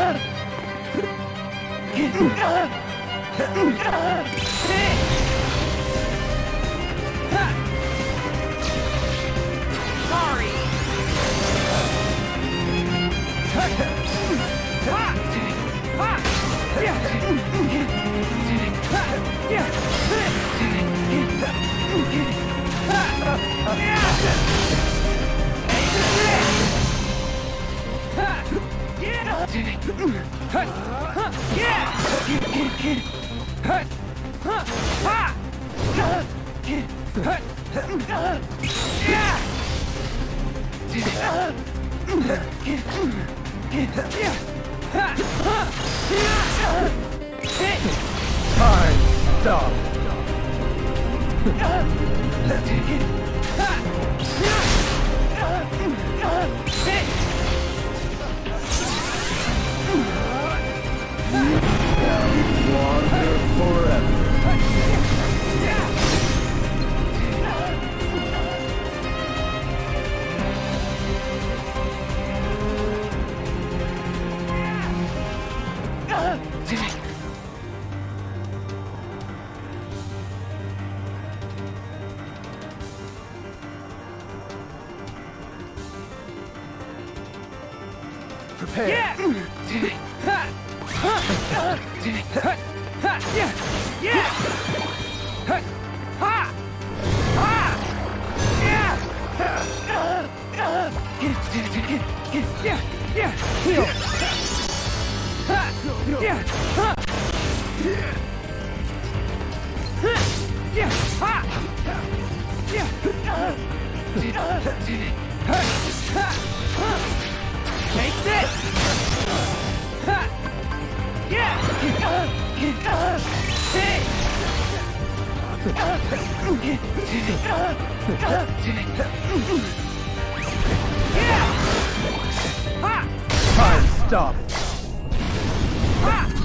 Sorry! Time stop. Prepare. Take this! Yeah! Hey! Time stop. Now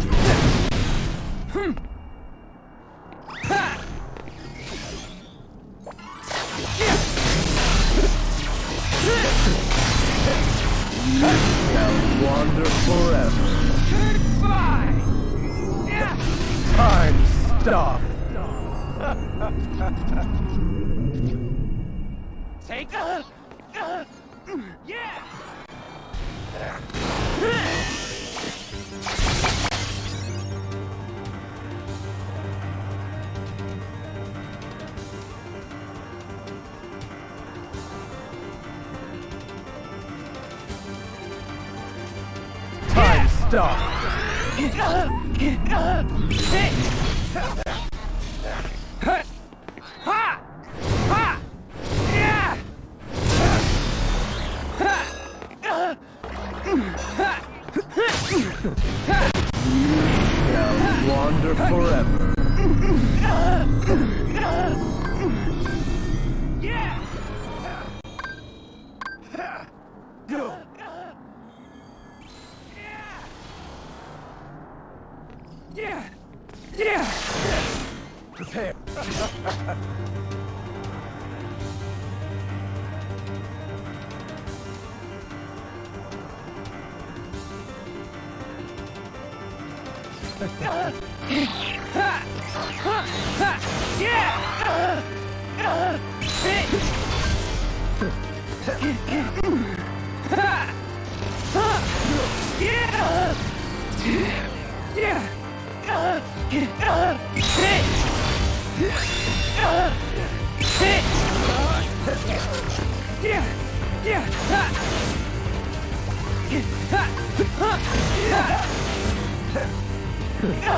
Yeah! Time stop. Now wander forever. Yeah! quickly.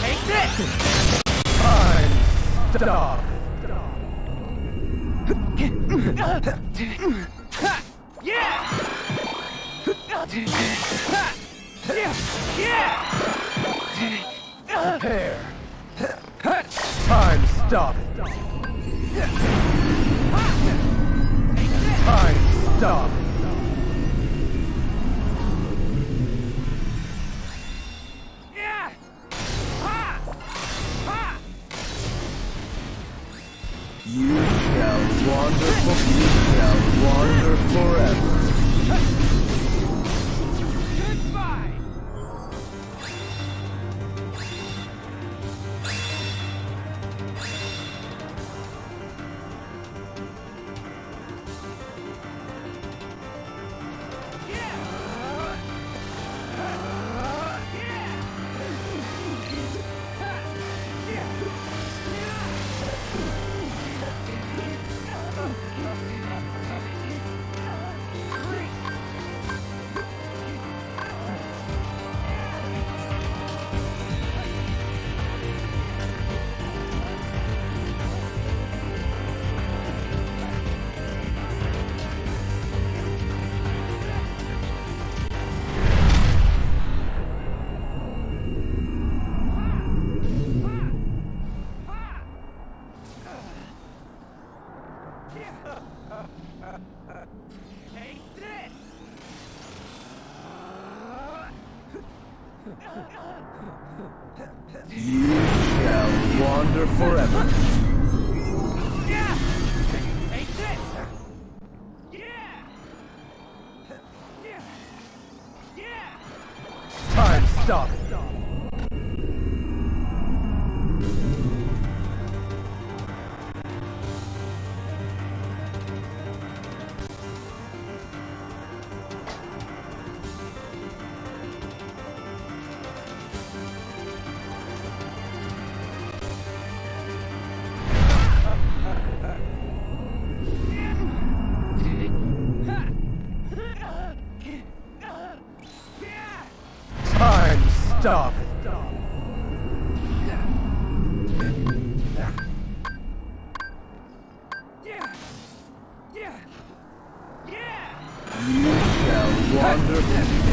Take this! Unstoppable! Prepare. Time stopped. Time stopped. You shall wander, you shall wander forever. 100.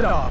Mitra.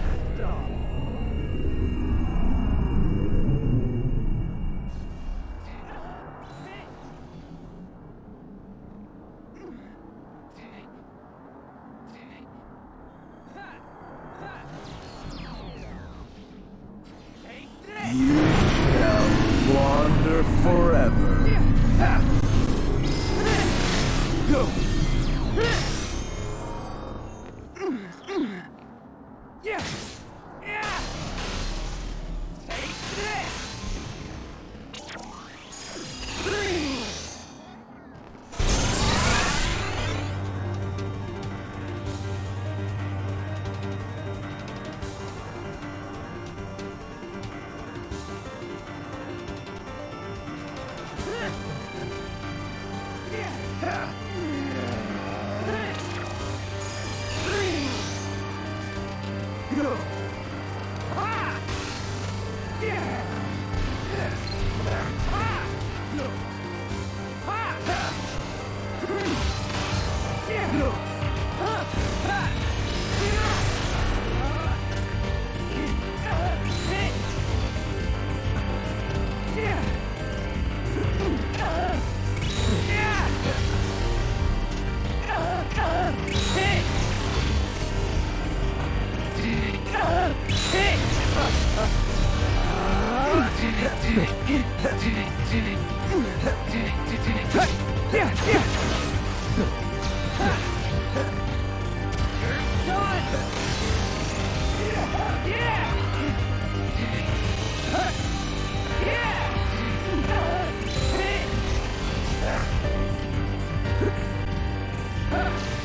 You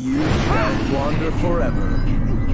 You shall wander forever.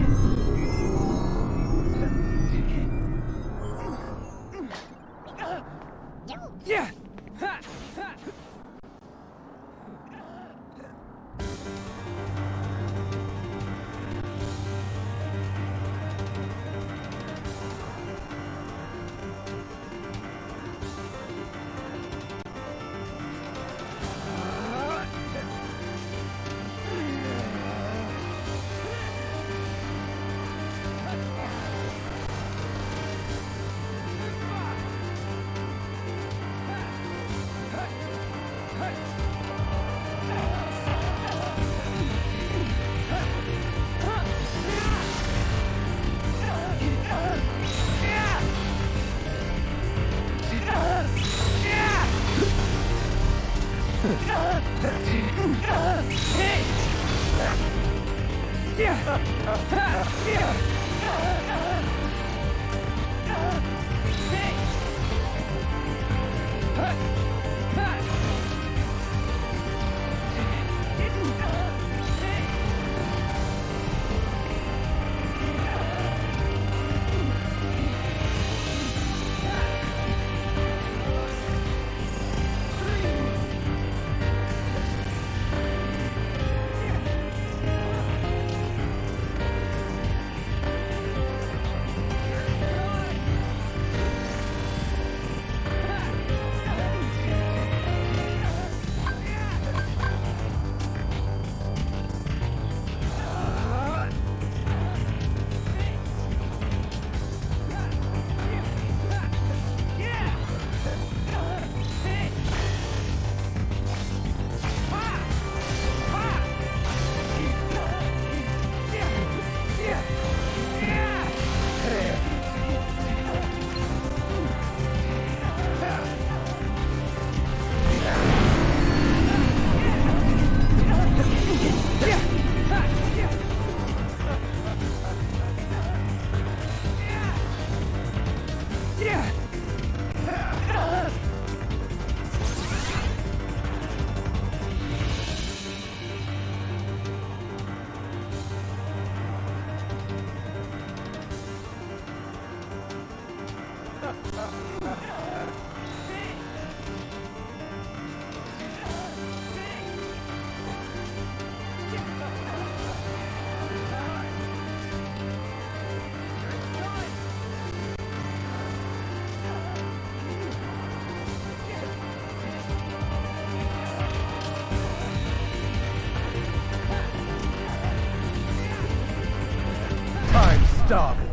Stop.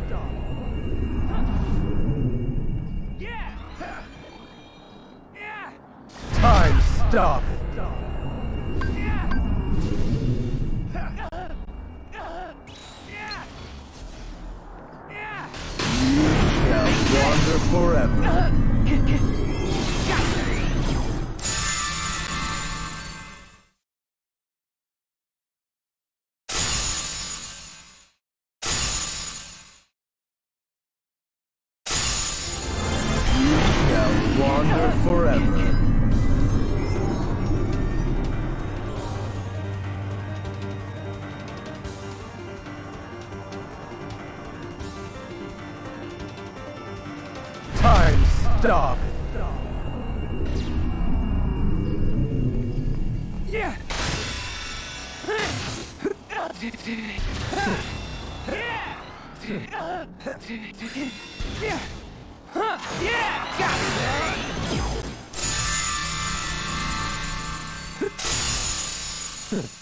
Stop. Yeah. Huh.